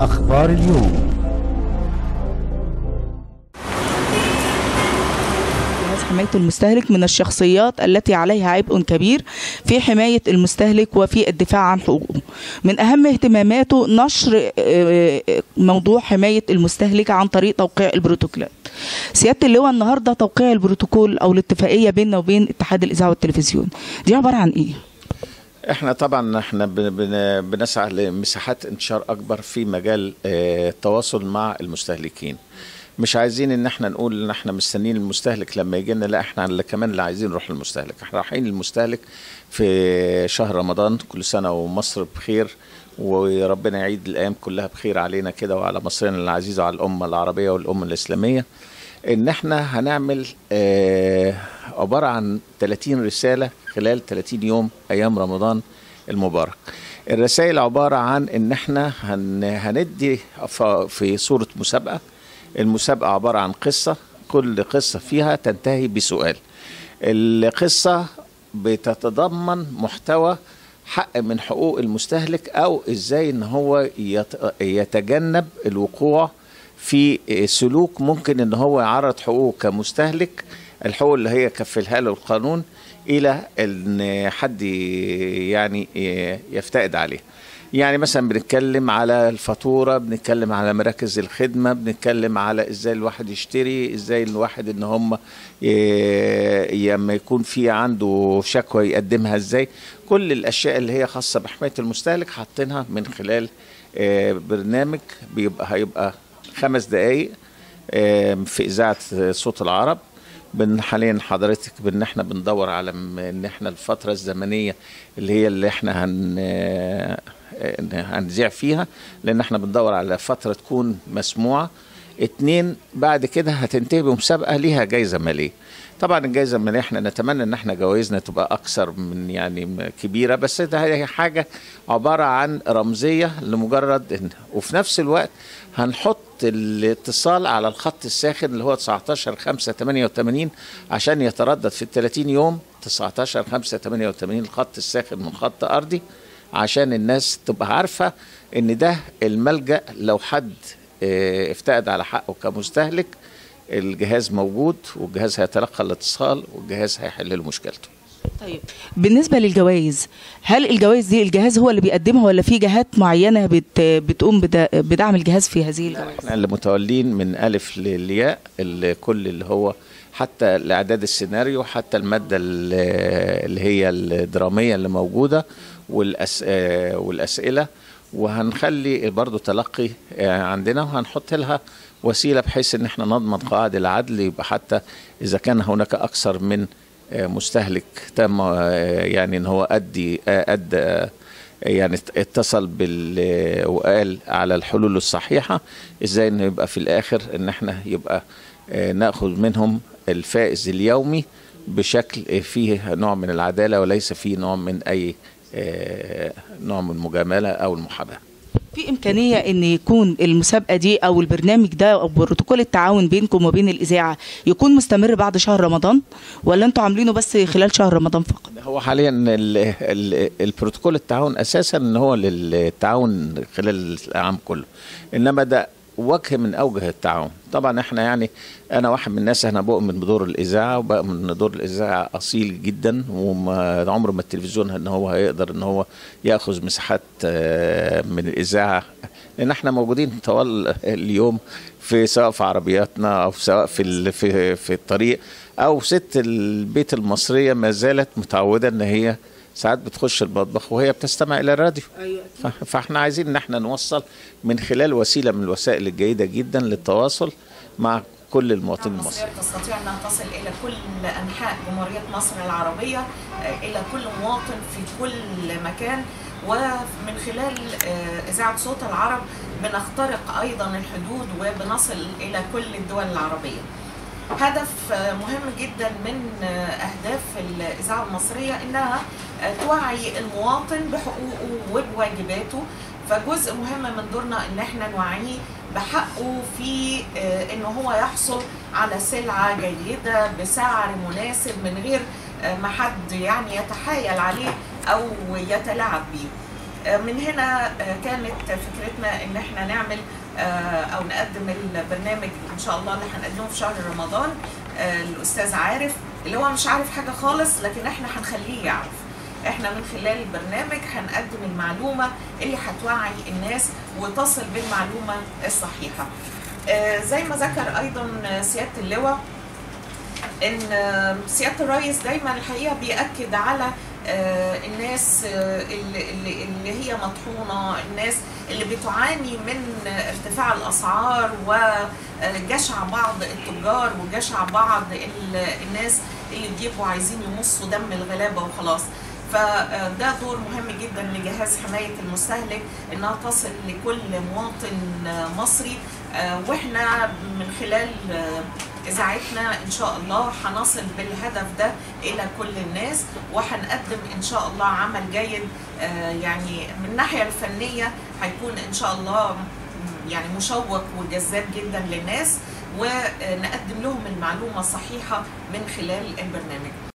أخبار اليوم. حماية المستهلك من الشخصيات التي عليها عبء كبير في حماية المستهلك وفي الدفاع عن حقوقه. من أهم اهتماماته نشر آه، موضوع حماية المستهلك عن طريق توقيع البروتوكولات. سيادة اللواء النهاردة توقيع البروتوكول أو الاتفاقية بيننا وبين اتحاد الإذاعة والتلفزيون. دي عبارة عن إيه؟ إحنا طبعا إحنا بن- بن- بنسعى لمساحات انتشار أكبر في مجال آه، التواصل مع المستهلكين. مش عايزين إن إحنا نقول إن إحنا مستنيين المستهلك لما يجي لنا لا إحنا اللي كمان اللي عايزين نروح للمستهلك. إحنا رايحين للمستهلك في شهر رمضان كل سنة ومصر بخير وربنا يعيد الأيام كلها بخير علينا كده وعلى مصرنا العزيزه وعلى الأمة العربية والأمة الإسلامية. إن إحنا هنعمل آه عبارة عن 30 رسالة خلال 30 يوم أيام رمضان المبارك. الرسائل عبارة عن إن إحنا هن هندي في صورة مسابقة. المسابقة عبارة عن قصة كل قصة فيها تنتهي بسؤال. القصة بتتضمن محتوى حق من حقوق المستهلك أو إزاي إن هو يت- يتجنب الوقوع في سلوك ممكن إن هو يعرض حقوقه كمستهلك. الحقوق اللي هي كفلها له القانون إلى إن حد يعني يفتقد عليه. يعني مثلا بنتكلم على الفاتورة بنتكلم على مراكز الخدمة بنتكلم على إزاي الواحد يشتري إزاي الواحد إن هم لما يكون في عنده شكوى يقدمها إزاي. كل الأشياء اللي هي خاصة بحماية المستهلك حاطينها من خلال آه، برنامج بيبقى هيبقى خمس دقائق في إذاعة صوت العرب. بن حاليا حضرتك بان إحنا بندور على ان إحنا الفترة الزمنية اللي هي اللي إحنا هن هنذيع فيها لأن إحنا بندور على فترة تكون مسموعة. اتنين بعد كده هتنتهي بمسابقة ليها جايزة مالية. طبعا الجائزه المالية إحنا نتمنى ان إحنا جوائزنا تبقى أكثر من يعني كبيرة بس ده هي حاجة عبارة عن رمزية لمجرد ان وفي نفس الوقت هنحط الاتصال على الخط الساخن اللي هو 19 5 88 عشان يتردد في ال 30 يوم 19 5 88 الخط الساخن من خط أرضي عشان الناس تبقى عارفة إن ده الملجأ لو حد آه، افتقد على حقه كمستهلك الجهاز موجود والجهاز هيتلقى الاتصال والجهاز هيحل له مشكلته. طيب بالنسبة للجوائز هل الجوائز دي الجهاز هو اللي بيقدمها ولا في جهات معينة بت بتقوم بدعم الجهاز في هذه الجوائز؟ إحنا اللي متولين من ألف للياء كل اللي هو حتى لإعداد السيناريو حتى المادة اللي هي الدرامية اللي موجودة والأس آه، والأسئلة وهنخلي برضو تلقي آه، عندنا وهنحط لها وسيلة بحيث إن إحنا نضمن قواعد العدل يبقى حتى إذا كان هناك أكثر من مستهلك. تم آه، يعني إن هو أدي آه، ادى آه، يعني ات- اتصل بال وقال على الحلول الصحيحة. إزاي إنه يبقى في الآخر إن إحنا يبقى نأخذ منهم الفائز اليومي بشكل فيه نوع من العدالة وليس فيه نوع من أي نوع من المجامله أو المحاباة. في إمكانية إن يكون المسابقة دي أو البرنامج ده أو بروتوكول التعاون بينكم وبين الإذاعة يكون مستمر بعد شهر رمضان ولا أنتوا عاملينه بس خلال شهر رمضان فقط؟ هو حاليا ال- ال- البروتوكول التعاون أساسا إن هو للتعاون خلال العام كله إنما ده وجه من أوجه التعاون. طبعا إحنا يعني أنا واحد من الناس أنا بؤمن بدور الإذاعة وبؤمن إن دور الإذاعة أصيل جدا وما عمر ما التلفزيون إن هو هيقدر إن هو يأخذ مساحات آه، من الإذاعة. لأن إحنا موجودين طوال اليوم في سواء في عربياتنا أو سواء في في في الطريق أو ست البيت المصرية ما زالت متعودة إن هي ساعات بتخش المطبخ وهي بتستمع إلى الراديو. ف- فاحنا عايزين إن إحنا نوصل من خلال وسيلة من الوسائل الجيدة جدا للتواصل مع كل المواطنين مصر المصريين. تستطيع إنها تصل إلى كل أنحاء جمهورية مصر العربية آه، إلى كل مواطن في كل مكان ومن خلال آه، إذاعة صوت العرب بنخترق أيضا الحدود وبنصل إلى كل الدول العربية. هدف آه، مهم جدا من آه، أهداف الإذاعة المصرية إنها آه، توعي المواطن بحقوقه وبواجباته. فجزء مهم من دورنا إن إحنا نوعيه بحقه في ان هو يحصل على سلعة جيدة بسعر مناسب من غير ما حد يعني يتحايل عليه أو يتلاعب بيه. من هنا كانت فكرتنا إن إحنا نعمل أو نقدم البرنامج إن شاء الله اللي هنقدمه في شهر رمضان. آه، الأستاذ عارف اللي هو مش عارف حاجة خالص لكن إحنا هنخليه يعرف. إحنا من خلال البرنامج هنقدم المعلومة اللي هتوعي الناس وتصل بالمعلومة الصحيحة. آه، زي ما ذكر أيضا سيادة اللواء إن سيادة الرئيس دايما الحقيقة بيأكد على آه، الناس آه، اللي, اللي هي مطحونة الناس اللي بتعاني من ارتفاع الأسعار وجشع بعض التجار وجشع بعض ال- الناس اللي بيبقوا عايزين يمصوا دم الغلابة وخلاص. فده دور مهم جدا لجهاز حماية المستهلك إنها تصل لكل مواطن مصري آه، وإحنا من خلال اذاعتنا إن شاء الله هنصل بالهدف ده إلى كل الناس وهنقدم إن شاء الله عمل جيد آه، يعني من الناحية الفنية هيكون إن شاء الله يعني مشوق وجذاب جدا للناس ونقدم لهم المعلومة الصحيحة من خلال البرنامج.